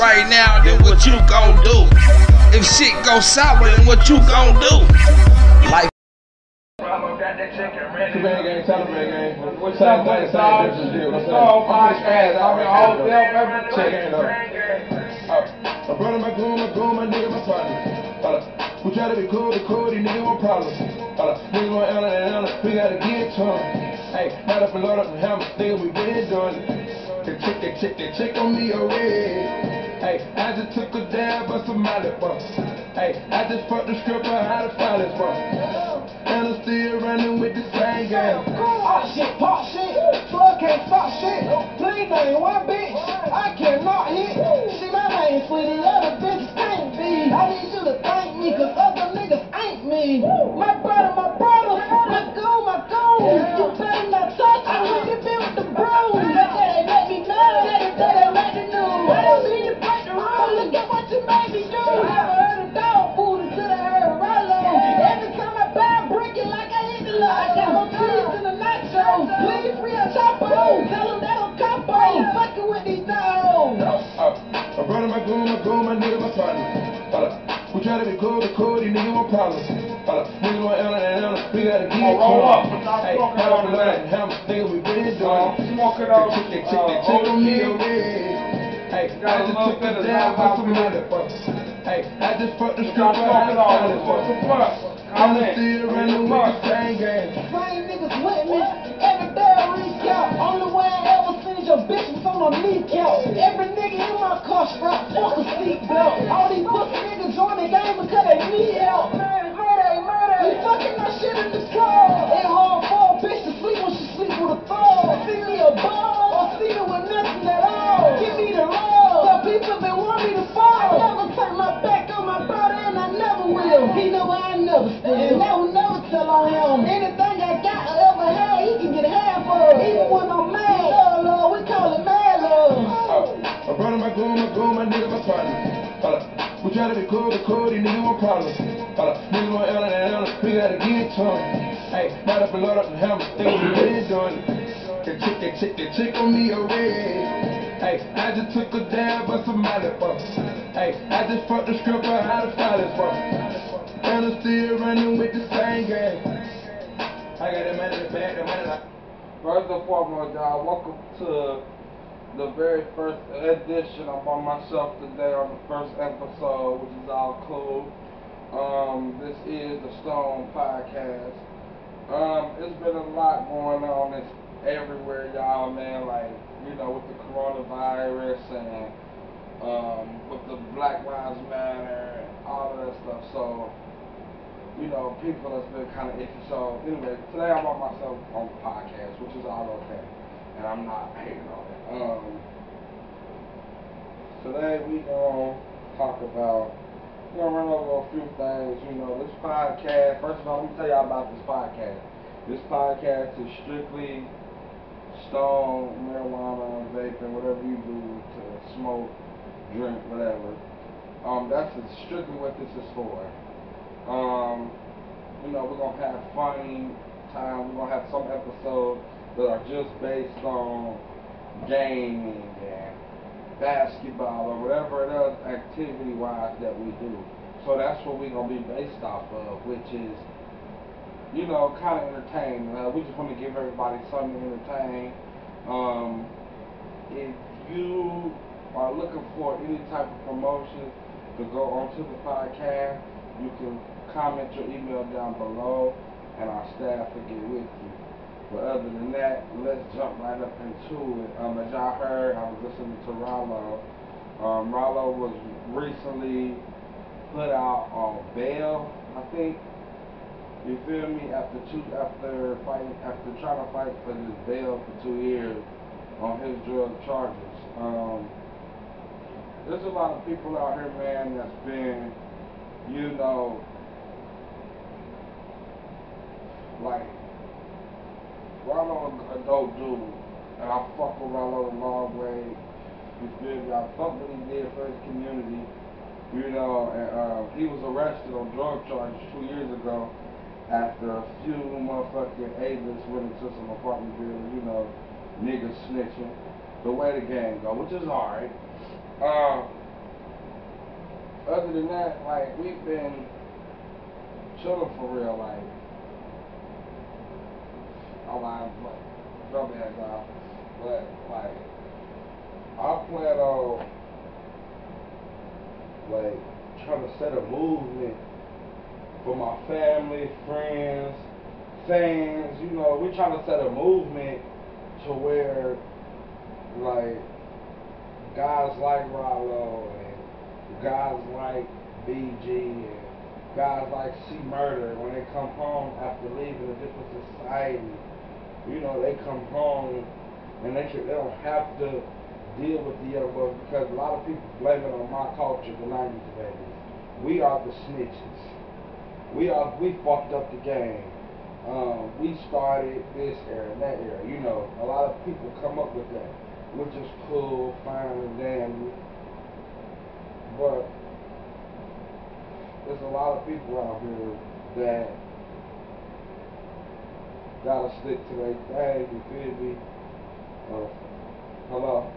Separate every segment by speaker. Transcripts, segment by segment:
Speaker 1: right now, then what you gon' do? If shit go sour, then what you gon' do? Life.
Speaker 2: Celebrate game, celebrate game. What's up, what's up? Let's go, podcast. I'm in all day, Check it out. My brother, my groom, my groom, my nigga, my partner. Hold. We try to be cool, be cool, these niggas want problems. Niggas want Ella and Ella, we gotta get to 'em. Hey, not up and load up and hammer, nigga, we been doing it. They chick, they chick, they chick on me already. Hey, I just took a dab of some Molly, bro. Hey, I just fucked the stripper, how to file this, bro. And I'm still running with the same game.
Speaker 3: Pop shit, pop shit. Plug can't stop shit. Please name one bitch. I cannot hit. My my
Speaker 2: nigga, my partner. Hold up. We try to be cool, be cool, these niggas want problems. Hold up. Niggas want Ella and Ella, we gotta get
Speaker 4: Oh, roll up,
Speaker 2: Hey,
Speaker 4: smoking
Speaker 2: not
Speaker 4: on the
Speaker 2: load
Speaker 4: back.
Speaker 2: up and nigga, we been doing
Speaker 4: Uh,
Speaker 2: it.
Speaker 4: smoke it
Speaker 2: They
Speaker 4: out,
Speaker 2: chick, they chick,
Speaker 4: uh,
Speaker 2: they chick on me
Speaker 4: OG.
Speaker 2: Hey,
Speaker 4: Got
Speaker 2: I
Speaker 4: a
Speaker 2: just took
Speaker 4: bit
Speaker 2: a
Speaker 4: of
Speaker 2: dab
Speaker 4: South
Speaker 2: of some
Speaker 4: African.
Speaker 2: Hey, I just fucked the
Speaker 4: You gotta
Speaker 2: stripper,
Speaker 4: smoke
Speaker 2: how
Speaker 4: it
Speaker 2: to
Speaker 4: off.
Speaker 2: file this, bro.
Speaker 4: What's the plus?
Speaker 2: I'm
Speaker 4: Comment.
Speaker 2: still
Speaker 4: What's
Speaker 2: running
Speaker 4: the
Speaker 2: with
Speaker 4: plus?
Speaker 2: the same game.
Speaker 3: Same niggas with me. Every day I reach out. Only on a kneecap. Every nigga in my car fuck a seatbelt. All these
Speaker 2: Ella and we gotta get to 'em. Hey, not up. They chick, they chick, they chick on me. Hey, I just took a dab of some bro. Hey, I just fucked the stripper, to file this, bro. And I'm still running with the same. I got that money in the bag, that money like.
Speaker 4: First and foremost, y'all, welcome to the very first edition. I'm by myself today on the first episode, which is all cool. Um, this is the Stoned Podcast. Um, it's been a lot going on. It's everywhere, y'all, man. Like, you know, with the coronavirus and um, with the Black Lives Matter and all of that stuff. So, you know, people that's been kind of iffy. So anyway, today I'm on myself on the podcast, which is all okay, and I'm not hating on it. Um, today we gonna talk about, we're gonna run over a few things. You know, this podcast. First of all, let me tell y'all about this podcast. This podcast is strictly stone, marijuana, vaping, whatever you do to smoke, drink, whatever. Um, that's strictly what this is for. Um, you know, we're gonna have funny time. We're gonna have some episodes that are just based on gaming and basketball or whatever it is activity wise that we do. So that's what we're gonna be based off of, which is, you know, kind of entertaining. Uh, we just want to give everybody something to entertain. Um, if you are looking for any type of promotion to go onto the podcast, you can comment your email down below and our staff will get with you. But other than that, let's jump right up into it. Um, as y'all heard, I was listening to Ralo. Um, was recently put out on bail, I think. You feel me? After two, after fighting, after trying to fight for this bail for two years on his drug charges. Um, there's a lot of people out here, man, that's been, you know, like Ralo a dope dude, and I fuck with Ralo a long way. You feel me? I fuck what he did for his community. You know, and uh, he was arrested on drug charges two years ago after a few motherfucking agents went into some apartment buildings, you know, niggas snitching. The way the game go, which is alright. Uh, other than that, like we've been chilling for real, like I'm like, dumb ass out, but like I plan on like trying to set a movement for my family, friends, fans. You know, we're trying to set a movement to where like guys like Ralo and guys like BG and guys like C Murder when they come home after leaving a different society, you know, they come home and they should, they don't have to deal with the young boys because a lot of people blame it on my culture, the 90s babies. We are the snitches. We are we fucked up the game. Um, we started this era and that era. You know, a lot of people come up with that, which is cool, fine and dandy. But there's a lot of people out here that gotta stick to their thing, you feel me? Uh, hello?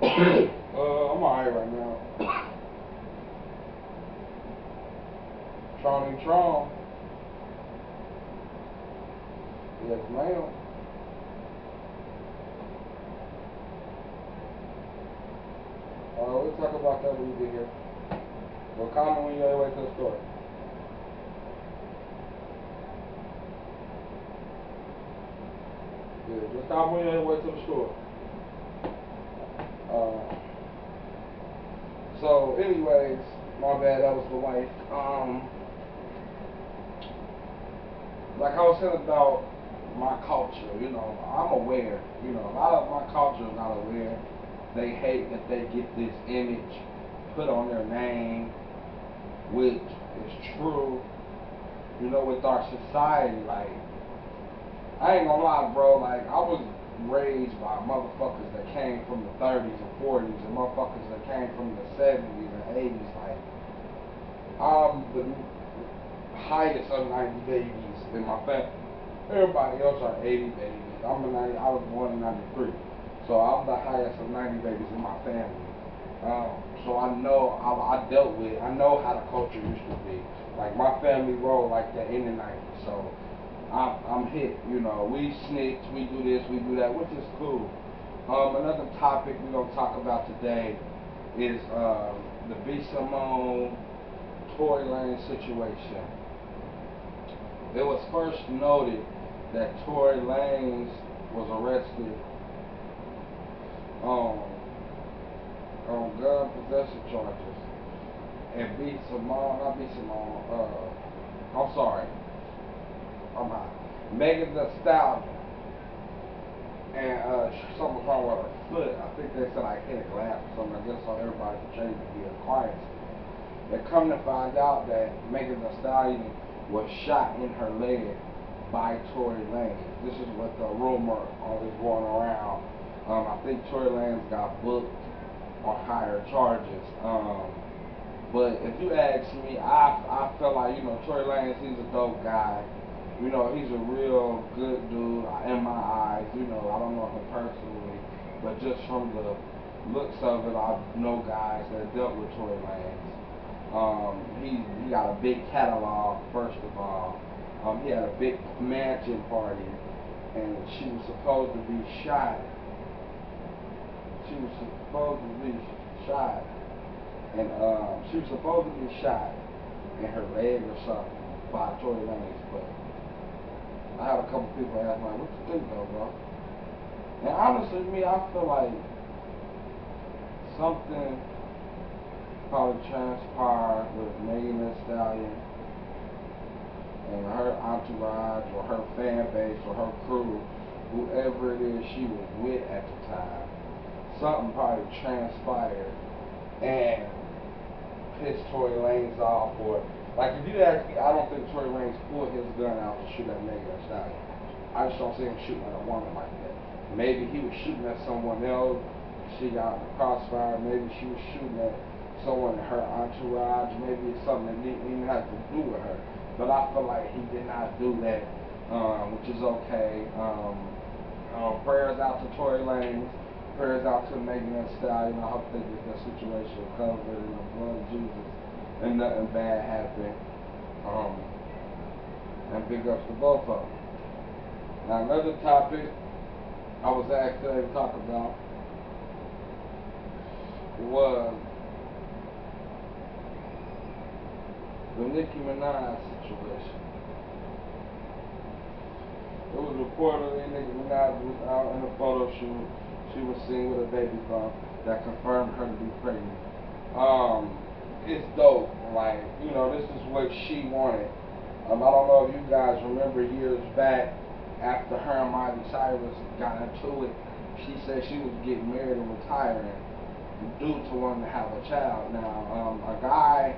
Speaker 4: uh, I'm alright right now. Tron and Tron. Yes, ma'am. Alright, we'll talk about that when you get here. Well, comment when you're on your way to the store. Yeah, just comment when you're on your way to the store. Uh, so, anyways, my bad, that was the wife. Um, like I was saying about my culture, you know, I'm aware. You know, a lot of my culture is not aware. They hate that they get this image put on their name, which is true. You know, with our society, like, I ain't gonna lie, bro, like, I was raised by motherfuckers that came from the 30s and 40s and motherfuckers that came from the 70s and 80s. Like, I'm the highest of 90 babies in my family. Everybody else are 80 babies. I'm a 90, I was born in 93. So I'm the highest of 90 babies in my family. Um, so I know, I, I dealt with, I know how the culture used to be. Like my family rolled like that in the 90s. So I'm, I'm hit, you know. We snitch, we do this, we do that, which is cool. Um, another topic we're gonna talk about today is uh, the B. Simone Tory Lane situation. It was first noted that Tory Lanez was arrested um, on gun possession charges, and B. Simone, not B. Simone, uh, I'm sorry, I'm high. Megan Thee Stallion and uh, something wrong with her foot. I think they said I hit a glass or something. I guess so everybody pretended to be a quiet. They come to find out that Megan Thee Stallion was shot in her leg by Tory Lanez. This is what the rumor is going around. Um, I think Tory Lanez got booked on higher charges. Um, but if you ask me, I I felt like you know Tory Lanez, he's a dope guy. You know, he's a real good dude in my eyes. You know, I don't know him personally, but just from the looks of it, I know guys that dealt with Tory Lanez. Um, he, he got a big catalog, first of all. Um, he had a big mansion party, and she was supposed to be shot. She was supposed to be shot, and um, she was supposed to be shot in her leg or something by Tory Lanez, but I had a couple people ask me, like, what you think though, bro? And honestly, me, I feel like something probably transpired with Megan Thee Stallion and her entourage or her fan base or her crew, whoever it is she was with at the time. something probably transpired and pissed Tory Lanez off or like if you ask me, I don't think Tory Lanez pulled his gun out to shoot at Megan Thee Stallion. I just don't see him shooting at a woman like that. Maybe he was shooting at someone else. She got in the crossfire. Maybe she was shooting at someone in her entourage. Maybe it's something that didn't even have to do with her. But I feel like he did not do that, um, which is okay. Um, uh, prayers out to Tory Lanez. Prayers out to Megan Thee Stallion. I hope they get that situation covered in the blood of Jesus and nothing bad happen. Um, and big ups to both of them. Now another topic I was asked to talk about was the Nicki Minaj situation. It was reportedly Nicki Minaj was out in a photo shoot. She was seen with a baby bump that confirmed her to be pregnant. Um, it's dope. Like, you know, this is what she wanted. Um, I don't know if you guys remember years back after her and Miley Cyrus got into it, she said she was getting married and retiring due to wanting to have a child. Now, um, a guy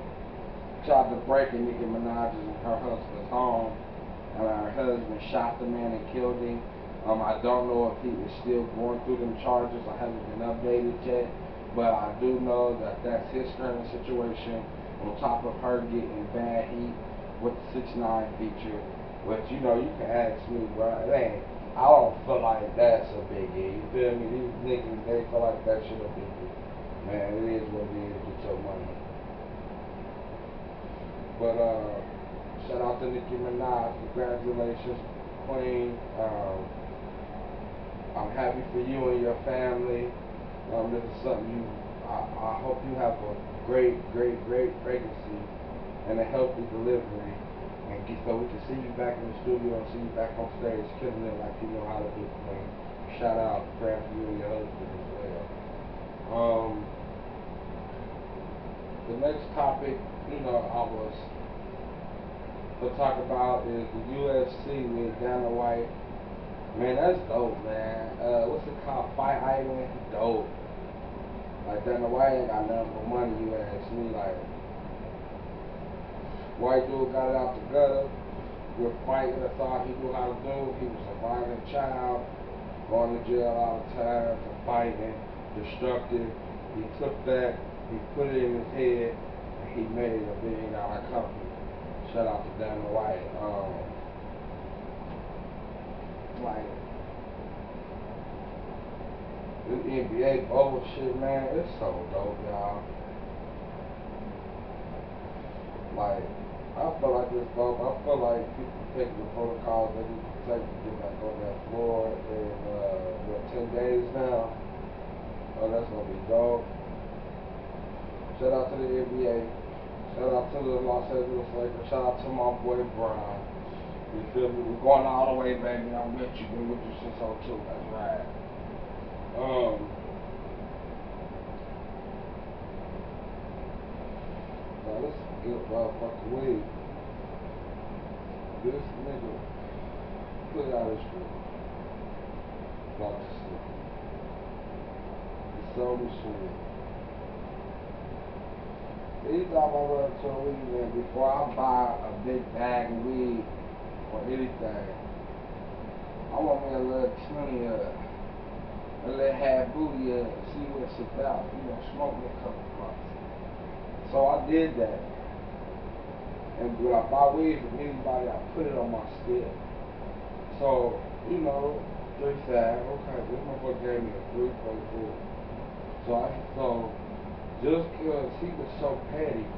Speaker 4: tried to break in Nicki Minaj's and her husband's home, and her husband shot the man and killed him. Um, I don't know if he is still going through them charges. I haven't been updated yet, but I do know that that's his current situation. On top of her getting bad heat with the 6 9 feature, which you know you can ask me, bro. Ain't. I don't feel like that's a biggie. You feel me? These niggas they feel like that shit a biggie. Man, it is what it is. Get your money. But uh, shout out to Nicki Minaj. Congratulations, Queen. Um, I'm happy for you and your family. Um, this is something you. I, I hope you have a great, great, great pregnancy and a healthy delivery. And so we can see you back in the studio and see you back on stage killing it like you know how to do, Queen. Shout out, praying for you and your husband as well. Um, the next topic, you know, I was to talk about is the UFC with Dana White. Man, that's dope, man. Uh, what's it called? Fight Island? Dope. Like, Dana White ain't got nothing but money, you ask me. Like, white dude got it out the gutter. We're fighting. That's all he knew how to do. He was a violent child, going to jail all the time for fighting, destructive. He took that he put it in his head, and he made a billion dollar company. Shout out to Dana White. Um, like, this NBA bullshit, man, it's so dope, y'all. Like, I feel like this dope. I feel like people taking the protocols that we can take to get back on that floor in, uh, what, 10 days now? Oh, that's gonna be dope. Shout out to the NBA. Shout out to the Los Angeles Lakers. Shout out to my boy Brian. You feel me? We're going all the way, baby. I'm with you. Been with you since 02. That's right. Um. Now this is good motherfucker weed. This nigga put out his foot. About to sleep. It's so sweet. Anytime I run to a weed man, before I buy a big bag of weed or anything, I want me a little twenty of. A little half booty of see what it's about. You know, smoke me a couple blunts. So I did that. And when I buy weed from anybody, I put it on my stick. So, you know, they said, okay, this motherfucker gave me a 3.4. So I, so just because he was so petty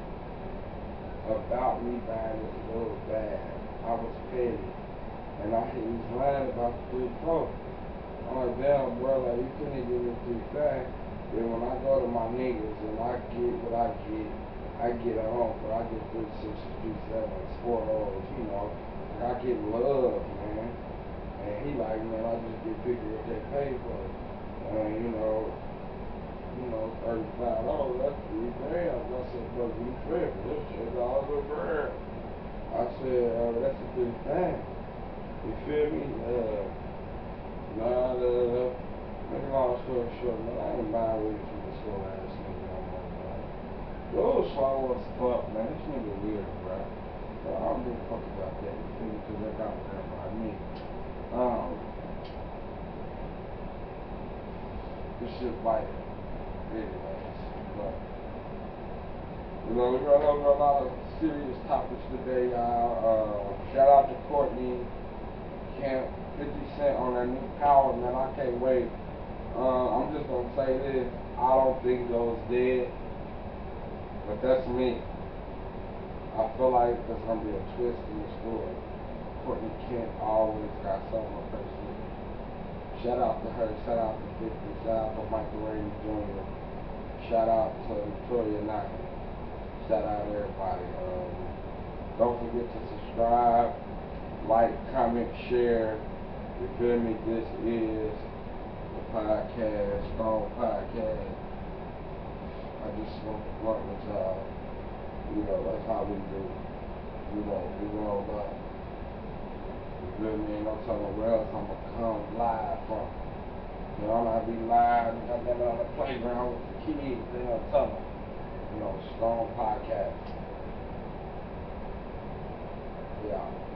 Speaker 4: about me buying this little bag, I was petty. And I he was lying about the three four. I'm like, damn, bro, like you couldn't give me three five. Then when I go to my niggas and I get what I get, I get at home, but I get three six, three sevens, four O's, you know. I get love, man. And he like, man, I just get bigger they pay for. And you know, you know, thirty-five dollars, that's three grams. I said, bro, you fair, this ten dollars a gram. I said, uh, that's a good thing. You feel me? Uh, nah, uh, Make a long story short, man, I ain't buying weed from this slow ass nigga no more, man. Yo, slow as fuck, man. This nigga weird, bro. But I don't give a fuck about that. You feel me? Cause I got whatever I need. Um, this shit bite. You know, we run over a lot of serious topics today, y'all. Uh, shout out to Courtney Kemp, 50 Cent on that new power, man. I can't wait. Uh, I'm just gonna say this. I don't think those dead, but that's me. I feel like there's gonna be a twist in the story. Courtney Kemp always got something up her sleeve. Shout out to her. Shout out to 50. Shout out to Michael Rainey Jr. Shout out to Victoria Knight. Shout out everybody. Um, don't forget to subscribe, like, comment, share. You feel me? This is the podcast, Stoned Podcast. I just want to work with y'all. You know, that's how we do. You know, we roll up. You feel me? Ain't no telling where else I'm gonna come live from. You know, gonna be live, goddamn it, on the playground with the kids, they don't tell. You know, Stoned Podcast. Yeah.